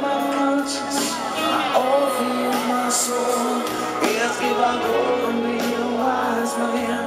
my conscience. I offer you my soul. Yes, if I go and be a wise man.